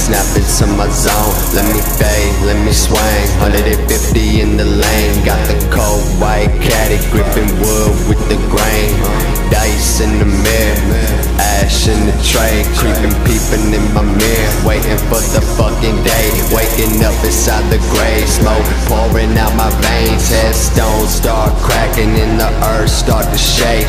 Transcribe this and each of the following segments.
snap into my zone. Let me fade, let me swing. 150 in the lane, got the white caddy, gripping wood with the grain. Dice in the mirror, ash in the tray, creeping, peeping in my mirror, waiting for the fucking day. Waking up inside the grave, smoke pouring out my veins. Headstones start cracking and the earth start to shake.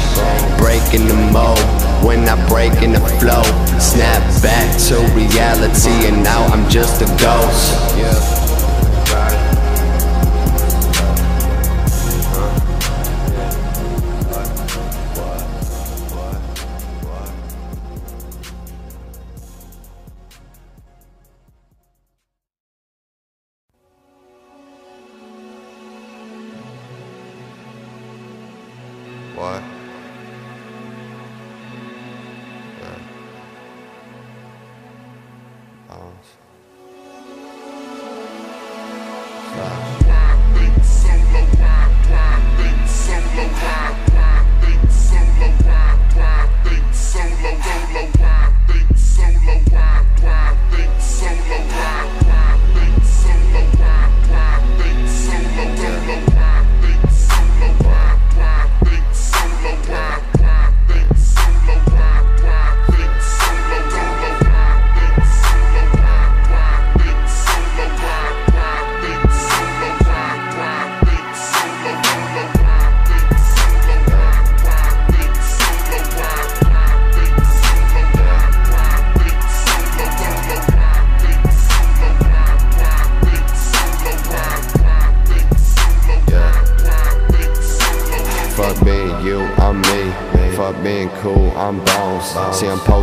Breaking the mold when I break in the flow. Snap back to reality, and now I'm just a ghost. What?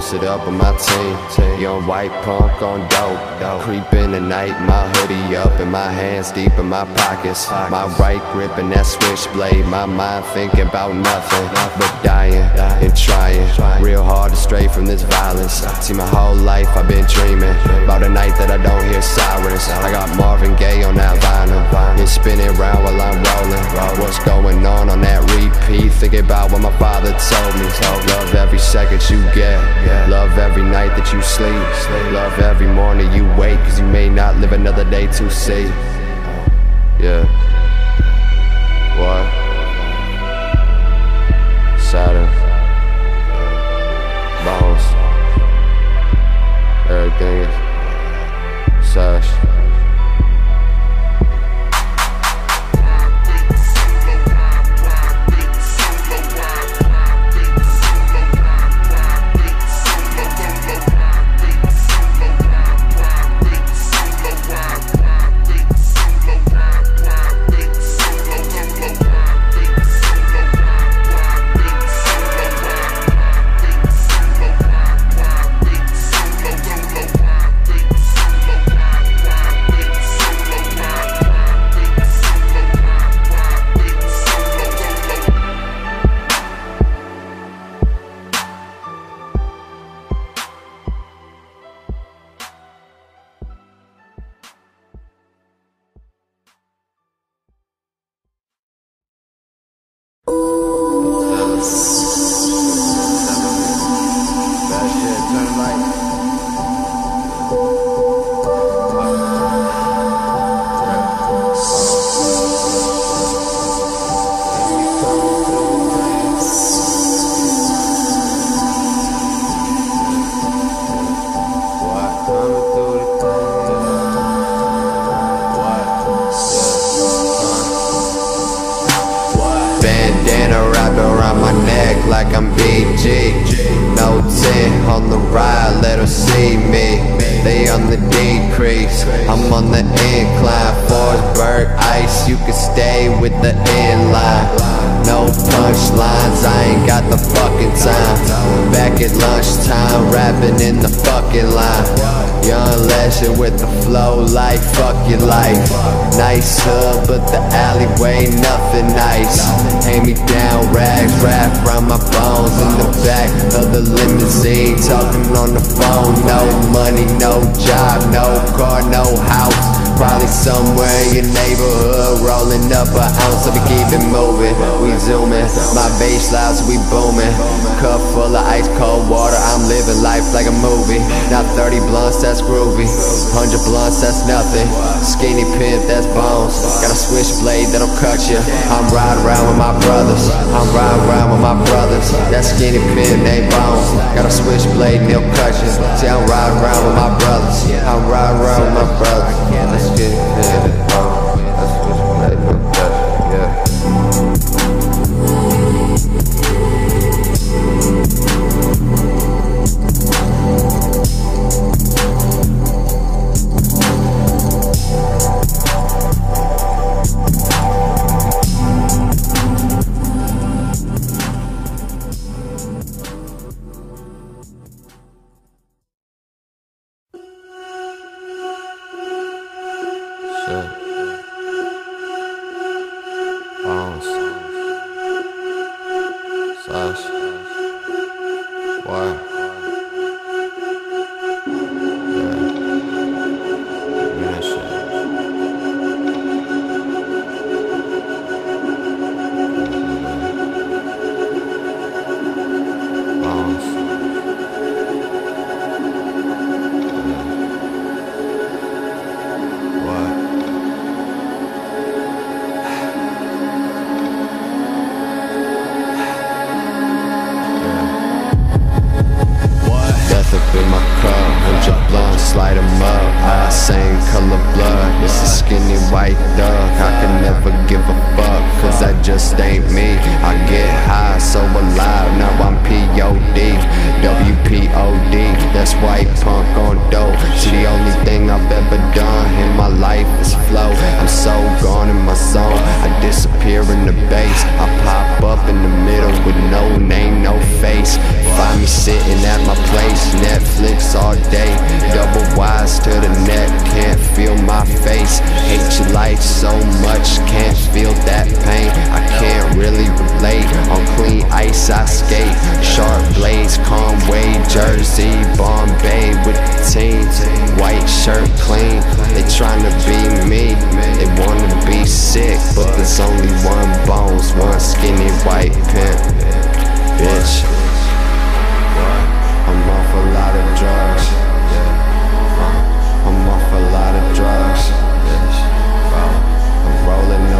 Posted up on my team. Young white punk on dope. Creep in the night, my hoodie up and my hands deep in my pockets. My right gripping that switchblade. My mind thinking about nothing but dying and trying. Real hard to stray from this violence. See, my whole life I've been dreaming about a night that I don't hear sirens. I got Marvin Gaye on that vinyl. It's spinning round while I'm rolling. What's going on on that repeat? Thinking about what my father told me. Love every second you get. Love every night that you sleep. Love every morning you wake. Cause you may not live another day to see. Uh, yeah. What? Saturn. Bones. Everything is sash. At lunchtime, rapping in the fucking line Young legend with the flow like fuck your life. Nice hood, but the alleyway nothing nice. Hand me down rags wrapped around my bones In the back of the limousine, talking on the phone No money, no job, no car, no house Probably somewhere in your neighborhood Rolling up an ounce, so we keep it moving. We zooming, my bass louds, we booming. Cup full of ice cold water I'm living life like a movie. Now 30 blunts, that's groovy. 100 blunts, that's nothing. Skinny pimp, that's bones. Got a switchblade that'll cut you I'm riding around with my brothers. I'm riding around with my brothers. That skinny pimp, they bones. Got a switchblade and they'll cut you See, I'm riding around with my brothers. I'm riding around with my brothers That white dog. I can never give a fuck, cause that just ain't me. I get high, so alive, now I'm P.O.D. W.P.O.D. That's white punk on dope. See, the only thing I've ever done in my life is flow. I'm so gone in my zone, I disappear in the base. I pop up in the middle with no name, no face. Find me sitting at my place, Netflix all day. Double wise to the neck, can't feel my face. Hate your life so much, can't feel that pain. I can't really relate. On clean ice, I skate. Sharp blades, Conway, Jersey, Bombay with the team. White shirt clean, they tryna be me. They wanna be sick, but there's only one bones, one skinny white pimp. Bitch. I'm off a lot of drugs. Uh, I'm off a lot of drugs. I'm rolling up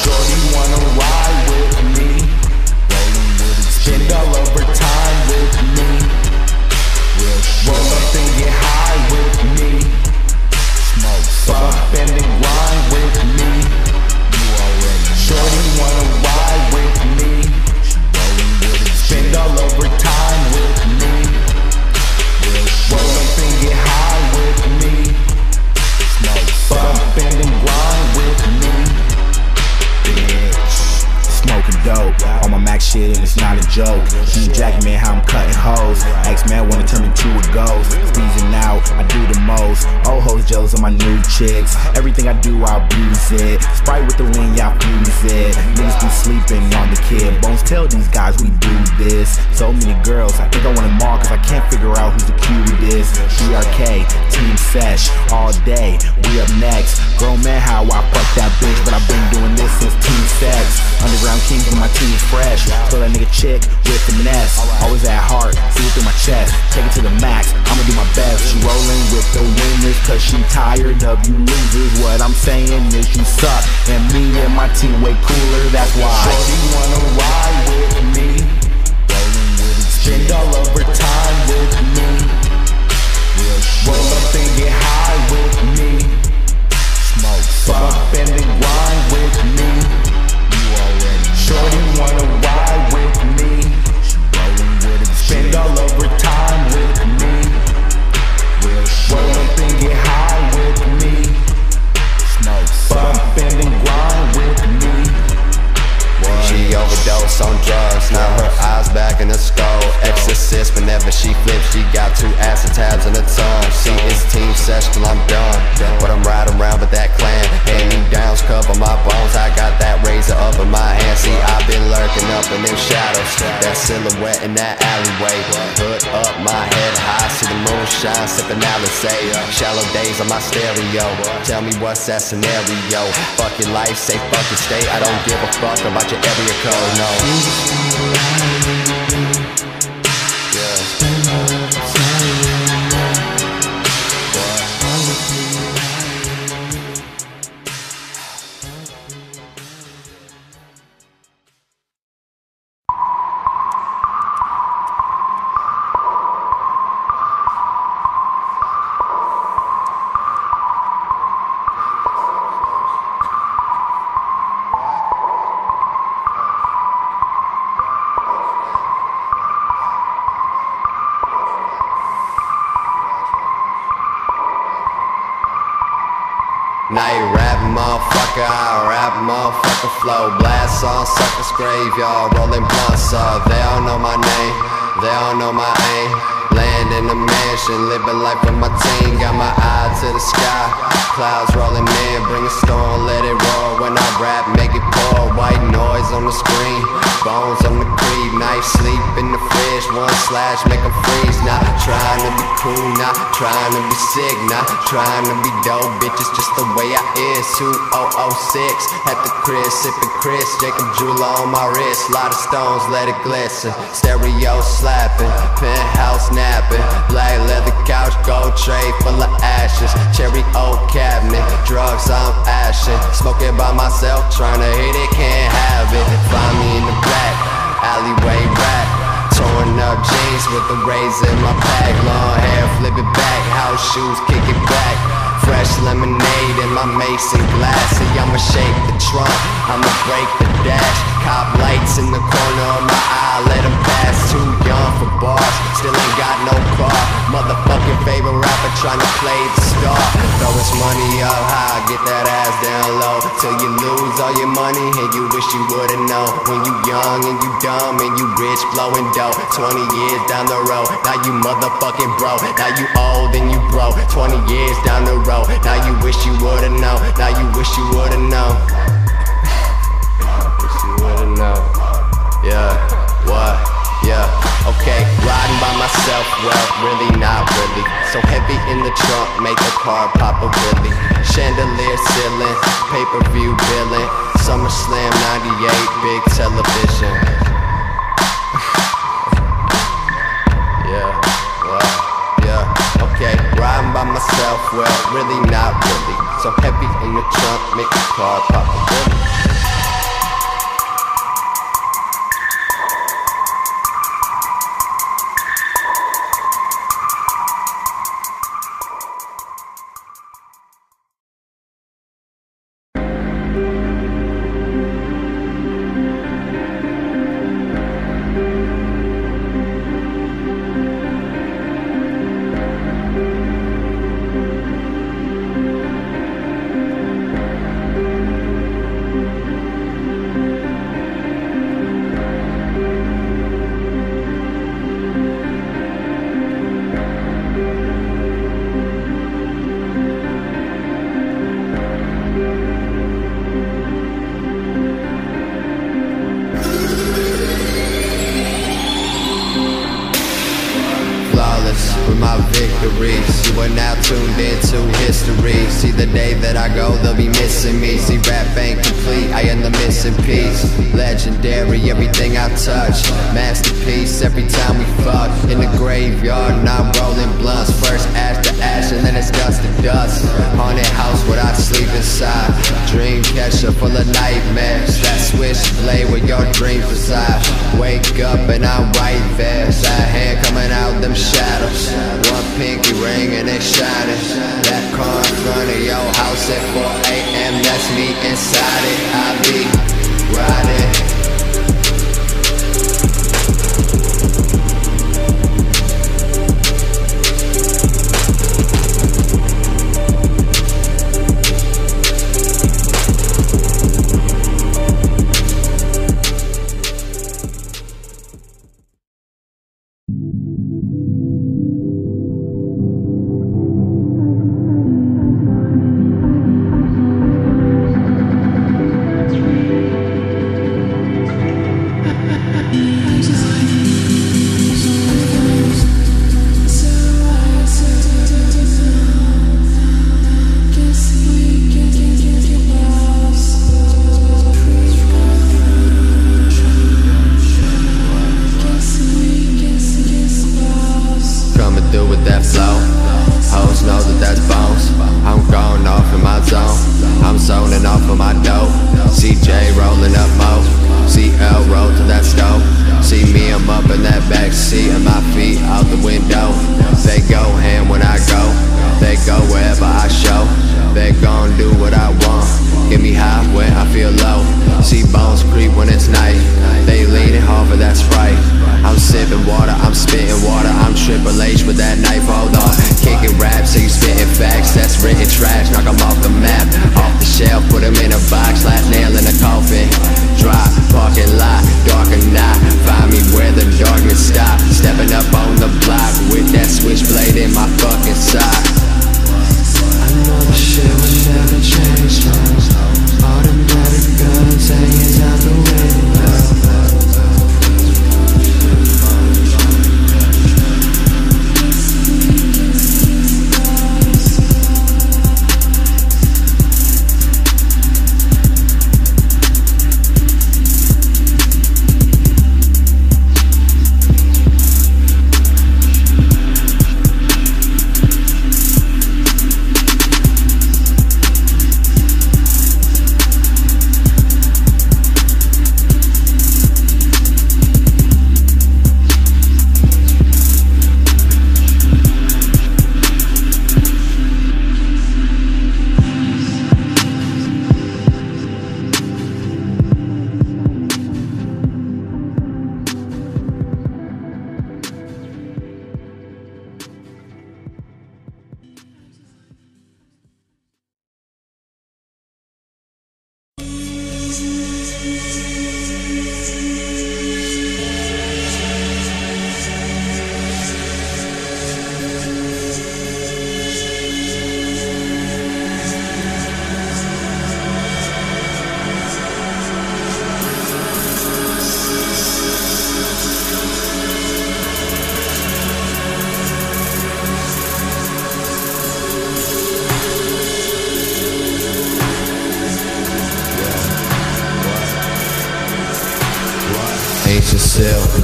Shorty wanna ride with me. Spend all over time with me. Roll up and get high with me. Fuck. and grind with me. Shorty wanna ride with me. Spend all over time with me. Roll Mac shit and it's not a joke. Keep jacking man how I'm cutting hoes. X man wanna turn me to a ghost. Squeezing out, I do the most. Old hoes jealous of my new chicks. Everything I do, I abuse it. Sprite with the lean, y'all fuse it. Niggas be sleeping on the kid. Bones tell these guys we do this. So many girls, I think I want them all cause I can't figure out who's the cutest. BRK, Team Sesh, all day. We up next. Grown man, how I fuck that bitch, but I've been doing this since Team Sesh. Underground King when my team fresh. Throw that nigga chick with finesse. Always at heart, see it through my chest. Take it to the max, I'ma do my best. She rolling with the winners, cause she tired of you losers. What I'm saying is you suck, and me and my team way cooler, that's why. Shorty wanna ride with me. Spend all over time with me. Roll up and get high with me. Sipping Alizé. Shallow days on my stereo. Tell me what's that scenario? Fuck your life, say fuck your state. I don't give a fuck about your area code, no. Night rap, motherfucker, I rap, motherfucker flow. Blast on suckers graveyard, rolling blunts up. They all know my name, they all know my aim. Land in a mansion, living life with my team. Got my eye to the sky, clouds rolling in, bring a storm, let it roll. When I rap, make it pour. White noise on the screen, bones on the creep. Night sleep in the fridge, one slash, make 'em freeze. Not trying to be cool, not trying to be sick, not trying to be dope. Bitches just the way I is. 2006 at the crib, sipping Chris, Jacob Jewel on my wrist. Lot of stones, let it glisten. Stereo slapping, penthouse napping. Black leather couch, gold tray full of ashes. Cherry oak cabinet, drugs I'm ashing. Smoking by myself, trying to hit it, can't have it. Find me in the back, alleyway rap. Torn up jeans with the razor in my pack. Long hair, flip it back. House shoes, kick it back. Fresh lemonade in my mason glass. See, I'ma shake the trunk, I'ma break the dash. Cop lights in the corner of my eye, let them pass. Too young for bars, still ain't got no car. Motherfucking favorite rapper trying to play the star. Throw his money up high, get that ass down low. Till you lose all your money and you wish you would've known. When you young and you dumb and you rich, blowing dough. 20 years down the road, now you motherfucking broke. Now you old and you broke. 20 years down the road, now you wish you would've known. Now you wish you would've known. wish you would've known. Yeah, what? Yeah, okay, riding by myself, well, really not really. So heavy in the trunk, make the car pop a willy. Chandelier ceiling, pay-per-view billing. SummerSlam 98, big television. By myself, well, really not really. So heavy in the trunk, make the car pop a You are now tuned into history. See the day that I go, they'll be missing me. See rap ain't complete, I am the missing piece. Legendary, everything I touch. Masterpiece every time we fuck. In the graveyard, and I'm rolling blunts. First ash to ash, and then it's dust to dust. Haunted house where I sleep inside. Dream catcher full of nightmares. That switchblade where your dreams reside. Wake up and I'm right there. That hand coming out them shadows. One pinky ring and it's shining. That car in front of your house at 4 a.m. That's me inside it. I be riding. See bones creep when it's night. They leaning hard for that's right I'm sipping water, I'm spitting water. I'm Triple H with that knife, hold on. Kicking raps, so you spitting facts. That's written trash, knock 'em off the map. Off the shelf, put 'em in a box, last nail in a coffin. Dry,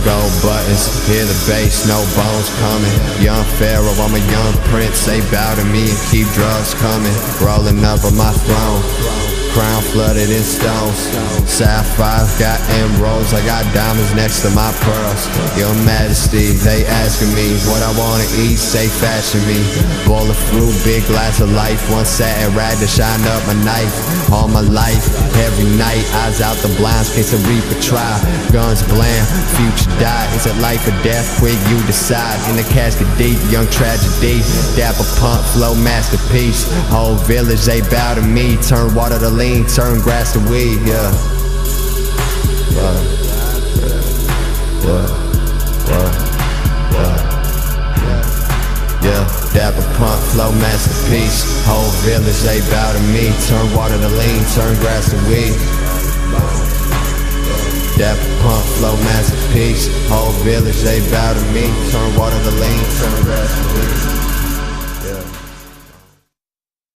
gold buttons, hear the bass, no bones coming. Young Pharaoh, I'm a young prince, they bow to me and keep drugs coming. Rolling up on my throne. Crown flooded in stones. Sapphires got emeralds. I got diamonds next to my pearls. Your Majesty, they asking me what I wanna eat. Say fashion me. Bowl of fruit, big glass of life. One satin rag to shine up my knife. All my life, every night, eyes out the blinds. Case a reaper try. Guns blam, future die. Is it life or death? Quick, you decide. In the casket deep, young tragedy. Dapper pump, flow masterpiece. Whole village, they bow to me. Turn water to lean, turn grass to weed, yeah. What? What? What? What? Yeah, dapper pump, flow masterpiece. Whole village, they bow to me. Turn water to lean, turn grass to weed. Dapper pump, flow masterpiece. Whole village, they bow to me. Turn water to lean, turn grass to weed.